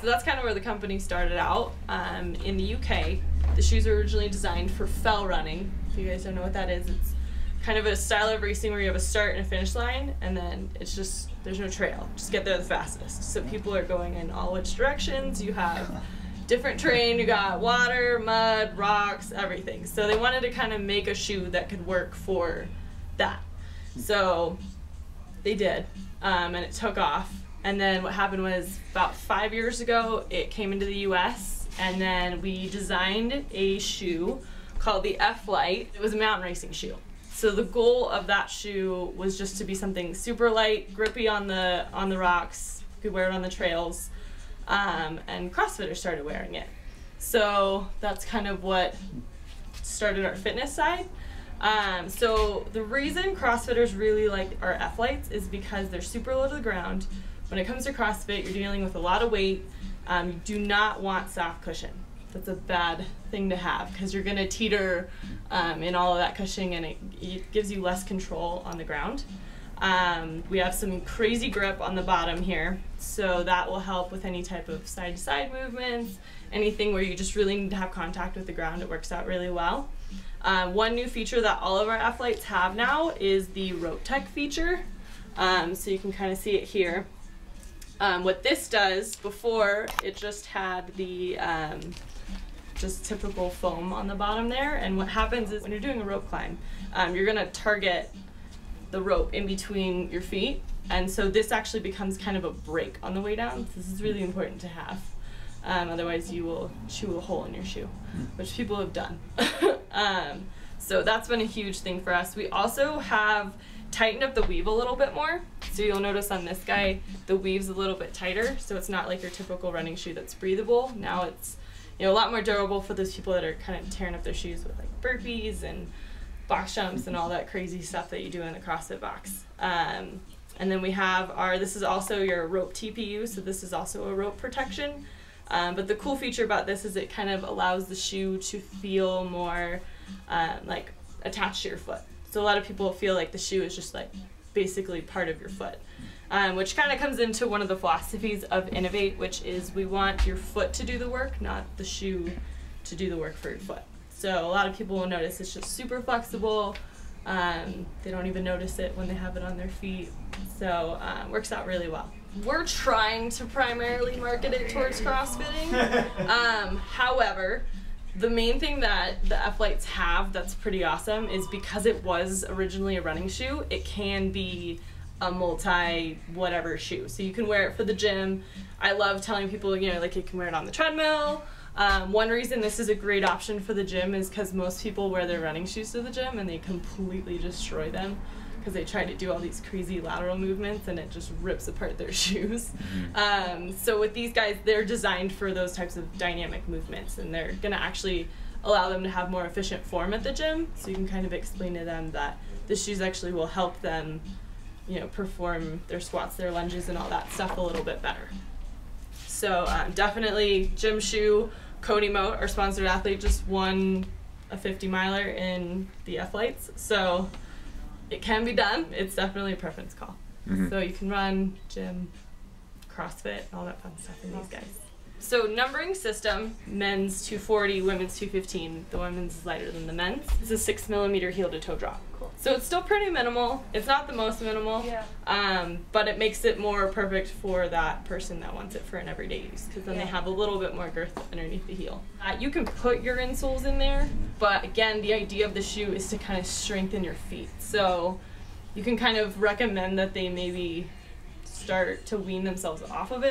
So that's kind of where the company started out. Um, in the UK, the shoes were originally designed for fell running. If you guys don't know what that is, it's kind of a style of racing where you have a start and a finish line, and then it's just there's no trail. Just get there the fastest. So people are going in all which directions. You have different terrain. You got water, mud, rocks, everything. So they wanted to kind of make a shoe that could work for that. So they did, um, and it took off. And then what happened was about five years ago, it came into the U.S. and then we designed a shoe called the F-Lite. It was a mountain racing shoe. So the goal of that shoe was just to be something super light, grippy on the on the rocks. Could wear it on the trails, um, and CrossFitters started wearing it. So that's kind of what started our fitness side. Um, so the reason CrossFitters really like our F-Lites is because they're super low to the ground. When it comes to CrossFit, you're dealing with a lot of weight. Um, you do not want soft cushion that's a bad thing to have because you're going to teeter um, in all of that cushioning and it, it, gives you less control on the ground. Um, we have some crazy grip on the bottom here, so that will help with any type of side to side movements, anything where you just really need to have contact with the ground, it works out really well. Um, one new feature that all of our F-Lites have now is the Rope-Tec feature. Um, so you can kind of see it here. Um, what this does, before it just had the um, just typical foam on the bottom there. And what happens is when you're doing a rope climb, um, you're gonna target the rope in between your feet. And so this actually becomes kind of a break on the way down. This is really important to have. Um, otherwise you will chew a hole in your shoe, which people have done. um, so that's been a huge thing for us. We also have tightened up the weave a little bit more. So you'll notice on this guy, the weave's a little bit tighter. So it's not like your typical running shoe that's breathable. Now it's you know, a lot more durable for those people that are kind of tearing up their shoes with like burpees and box jumps and all that crazy stuff that you do in the CrossFit box. Um, and then we have our, this is also your rope TPU, so this is also a rope protection. Um, but the cool feature about this is it kind of allows the shoe to feel more um, like attached to your foot. So a lot of people feel like the shoe is just like basically part of your foot um, which kind of comes into one of the philosophies of Inov-8, which is we want your foot to do the work, not the shoe to do the work for your foot. So a lot of people will notice it's just super flexible. Um, they don't even notice it when they have it on their feet. So um, works out really well. We're trying to primarily market it towards crossfitting. Um, however, the main thing that the F-Lites have that's pretty awesome is because it was originally a running shoe, it can be a multi whatever shoe. So you can wear it for the gym. I love telling people, you know, like you can wear it on the treadmill. Um, one reason this is a great option for the gym is because most people wear their running shoes to the gym and they completely destroy them because they try to do all these crazy lateral movements and it just rips apart their shoes. Mm-hmm. Um, so with these guys, they're designed for those types of dynamic movements and they're going to actually allow them to have more efficient form at the gym. So you can kind of explain to them that the shoes actually will help them you know, perform their squats, their lunges, and all that stuff a little bit better. So um, definitely gym shoe. Cody Moat, our sponsored athlete, just won a 50 miler in the F-Lites. So it can be done. It's definitely a preference call. Mm-hmm. So you can run, gym, CrossFit, all that fun stuff in these guys. So numbering system, men's 240, women's 215. The women's is lighter than the men's. It's a six millimeter heel to toe drop. Cool. So it's still pretty minimal. It's not the most minimal, yeah. um, but it makes it more perfect for that person that wants it for an everyday use because then yeah. they have a little bit more girth underneath the heel. Uh, you can put your insoles in there, but again, the idea of the shoe is to kind of strengthen your feet. So you can kind of recommend that they maybe start to wean themselves off of it.